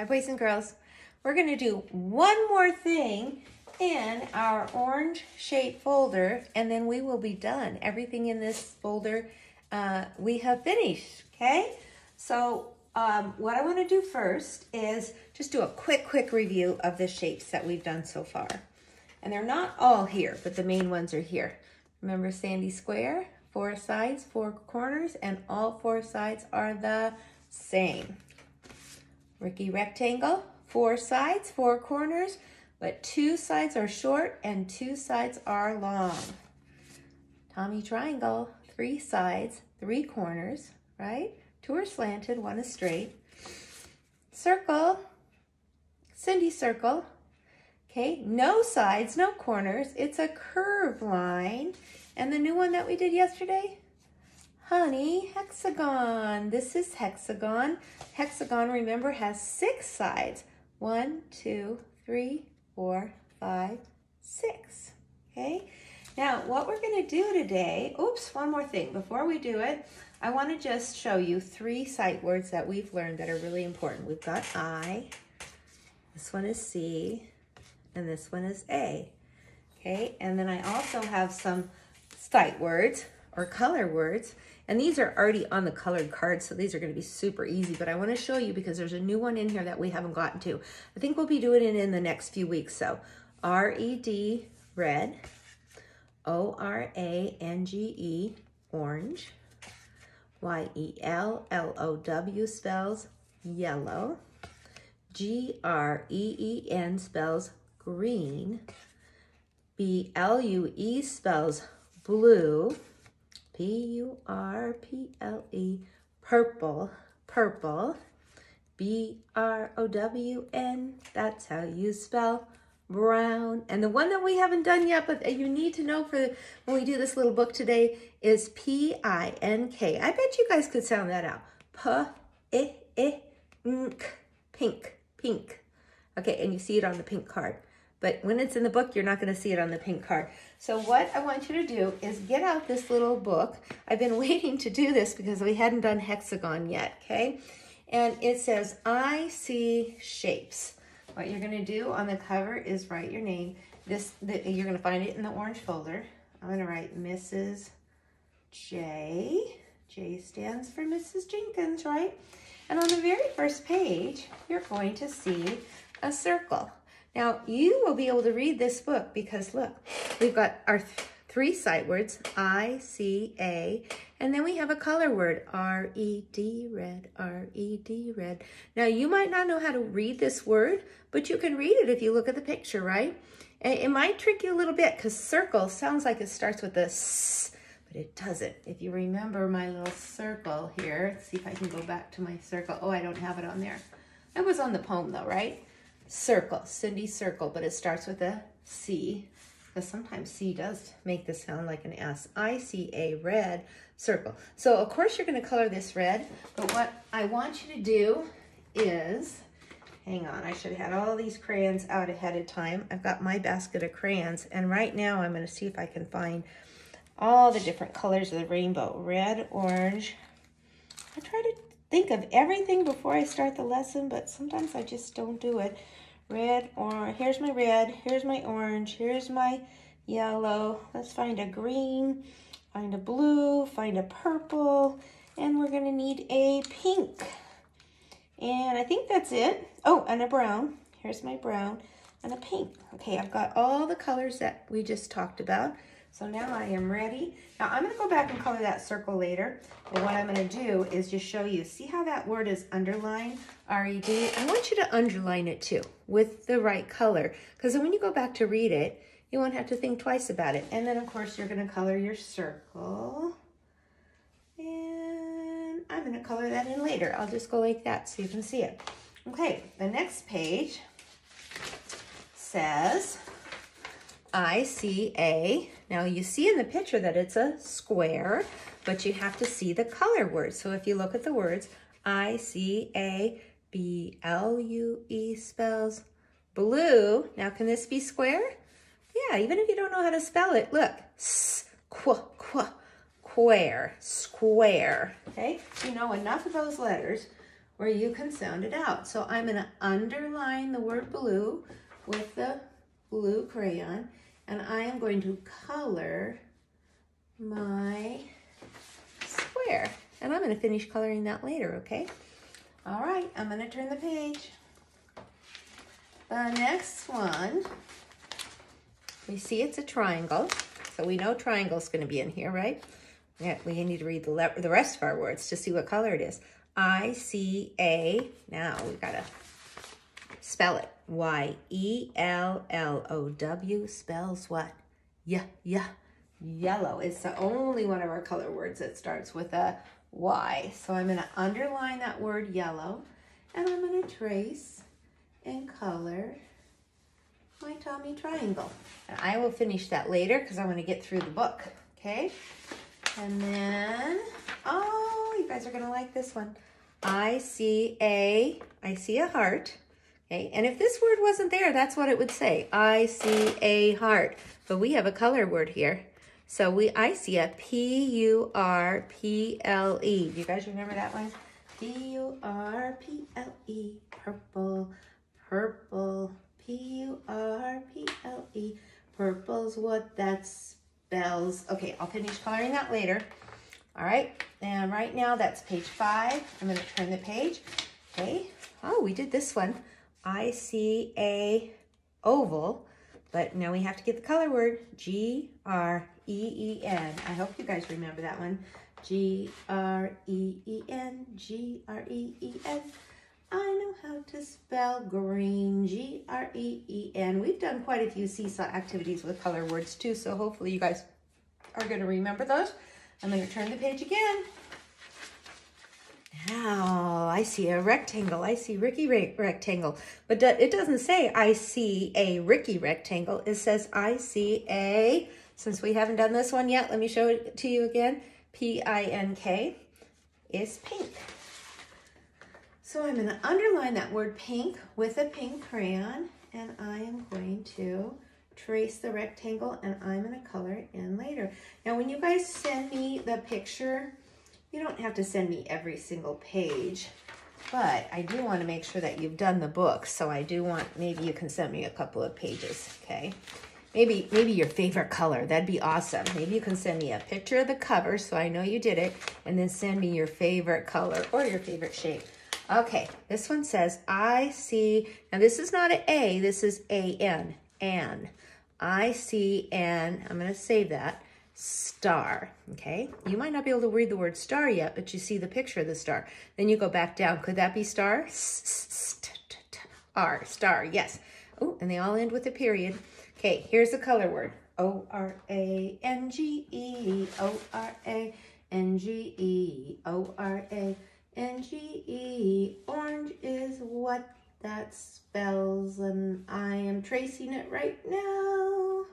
Hi, boys and girls. We're going to do one more thing in our orange shape folder, and then we will be done. Everything in this folder uh, we have finished, okay? So um, what I want to do first is just do a quick, quick review of the shapes that we've done so far. And they're not all here, but the main ones are here. Remember Sandy Square? Four sides, four corners, and all four sides are the same. Ricky Rectangle, four sides, four corners, but two sides are short and two sides are long. Tommy Triangle, three sides, three corners, right? Two are slanted, one is straight. Circle, Cindy Circle, okay? No sides, no corners. It's a curved line. And the new one that we did yesterday, Honey hexagon. This is hexagon. Hexagon, remember, has six sides. One, two, three, four, five, six. Okay? Now, what we're going to do today, oops, one more thing. Before we do it, I want to just show you three sight words that we've learned that are really important. We've got I, this one is C, and this one is A. Okay, and then I also have some sight words or color words. And these are already on the colored cards, so these are gonna be super easy, but I wanna show you because there's a new one in here that we haven't gotten to. I think we'll be doing it in the next few weeks, so R-E-D, red, O-R-A-N-G-E, orange, Y-E-L-L-O-W spells yellow, G-R-E-E-N spells green, B-L-U-E spells blue, P-U-R-P-L-E, purple, purple, B-R-O-W-N, that's how you spell brown. And the one that we haven't done yet, but you need to know for when we do this little book today is P-I-N-K. I bet you guys could sound that out. P-I-N-K, pink, pink. Okay, and you see it on the pink card. But when it's in the book, you're not going to see it on the pink card. So what I want you to do is get out this little book. I've been waiting to do this because we hadn't done hexagon yet, okay? And it says, I see shapes. What you're going to do on the cover is write your name. This the, You're going to find it in the orange folder. I'm going to write Mrs. J. J stands for Mrs. Jenkins, right? And on the very first page, you're going to see a circle. Now, you will be able to read this book because look, we've got our th three sight words, I, C, A, and then we have a color word, R-E-D, red, R-E-D, red. Now, you might not know how to read this word, but you can read it if you look at the picture, right? And it might trick you a little bit because circle sounds like it starts with a S, but it doesn't. If you remember my little circle here, let's see if I can go back to my circle. Oh, I don't have it on there. It was on the poem though, right? Circle, Cindy circle, but it starts with a C because sometimes C does make this sound like an S. I-C-A, red circle. So of course you're gonna color this red, but what I want you to do is, hang on, I should have had all these crayons out ahead of time. I've got my basket of crayons, and right now I'm gonna see if I can find all the different colors of the rainbow. Red, orange. I try to think of everything before I start the lesson, but sometimes I just don't do it red, orange. Here's my red, here's my orange, here's my yellow. Let's find a green, find a blue, find a purple, and we're gonna need a pink. And I think that's it. Oh, and a brown. Here's my brown and a pink. Okay, I've got all the colors that we just talked about. So now I am ready. Now I'm gonna go back and color that circle later, but what I'm gonna do is just show you, see how that word is underlined, R-E-D? I want you to underline it too with the right color, because then when you go back to read it, you won't have to think twice about it. And then of course you're gonna color your circle. And I'm gonna color that in later. I'll just go like that so you can see it. Okay, the next page says, I see a, now you see in the picture that it's a square, but you have to see the color words. So if you look at the words, I see a B-L-U-E spells blue. Now can this be square? Yeah, even if you don't know how to spell it, look, squ, qu, square, square, okay? You know enough of those letters where you can sound it out. So I'm gonna underline the word blue with the blue crayon and I am going to color my square. And I'm gonna finish coloring that later, okay? All right, I'm gonna turn the page. The next one, we see it's a triangle. So we know triangle's gonna be in here, right? Yeah, we need to read the, the rest of our words to see what color it is. I-C-A, now we gotta spell it. Y-E-L-L-O-W spells what? Yeah, yeah, yellow. It's the only one of our color words that starts with a Y. So I'm gonna underline that word yellow and I'm gonna trace and color my Tommy triangle. And I will finish that later because I want to get through the book, okay? And then, oh, you guys are gonna like this one. I see a, I see a heart. Okay, and if this word wasn't there, that's what it would say. I see a heart. But we have a color word here. So we, I see a P-U-R-P-L-E. Do you guys remember that one? P-U-R-P-L-E, purple, purple, P-U-R-P-L-E. Purple's what that spells. Okay, I'll finish coloring that later. All right, and right now that's page five. I'm gonna turn the page. Okay, oh, we did this one. I see a oval, but now we have to get the color word, G-R-E-E-N. I hope you guys remember that one. G-R-E-E-N, G-R-E-E-N. I know how to spell green, G-R-E-E-N. We've done quite a few seesaw activities with color words too, so hopefully you guys are gonna remember those. I'm gonna turn the page again. Now I see a rectangle. I see Ricky rectangle, but it doesn't say I see a Ricky rectangle. It says I see a, since we haven't done this one yet, let me show it to you again. P-I-N-K is pink. So I'm gonna underline that word pink with a pink crayon and I am going to trace the rectangle and I'm gonna color it in later. Now when you guys send me the picture, you don't have to send me every single page, but I do wanna make sure that you've done the book. So I do want, maybe you can send me a couple of pages, okay? Maybe, maybe your favorite color, that'd be awesome. Maybe you can send me a picture of the cover so I know you did it, and then send me your favorite color or your favorite shape. Okay, this one says, I see, now this is not an A, this is A-N, An. I see an, I'm gonna save that, star, okay? You might not be able to read the word star yet, but you see the picture of the star. Then you go back down. Could that be star? R, star, yes. Oh, and they all end with a period. Okay, here's the color word. O-R-A-N-G-E, O-R-A-N-G-E, O-R-A. N-G-E. Orange is what that spells, and I am tracing it right now.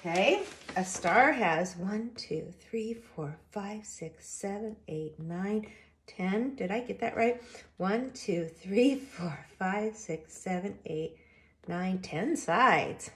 Okay, a star has one, two, three, four, five, six, seven, eight, nine, ten. Did I get that right? One, two, three, four, five, six, seven, eight, nine, ten sides.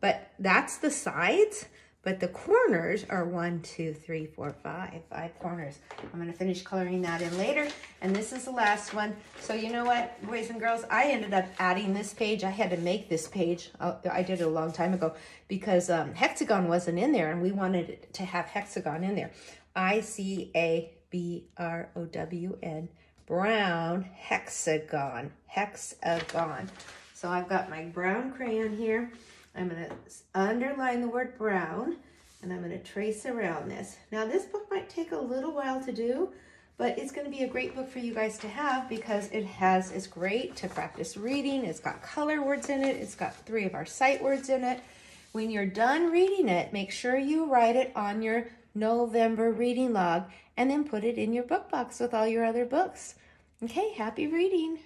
But that's the sides. But the corners are one, two, three, four, five, five corners. I'm gonna finish coloring that in later. And this is the last one. So you know what, boys and girls, I ended up adding this page. I had to make this page. Uh, I did it a long time ago because um, hexagon wasn't in there and we wanted to have hexagon in there. I-C-A-B-R-O-W-N, brown hexagon, hexagon. So I've got my brown crayon here. I'm going to underline the word brown and I'm going to trace around this. Now this book might take a little while to do, but it's going to be a great book for you guys to have because it has, it's great to practice reading. It's got color words in it. It's got three of our sight words in it. When you're done reading it, make sure you write it on your November reading log and then put it in your book box with all your other books. Okay, happy reading.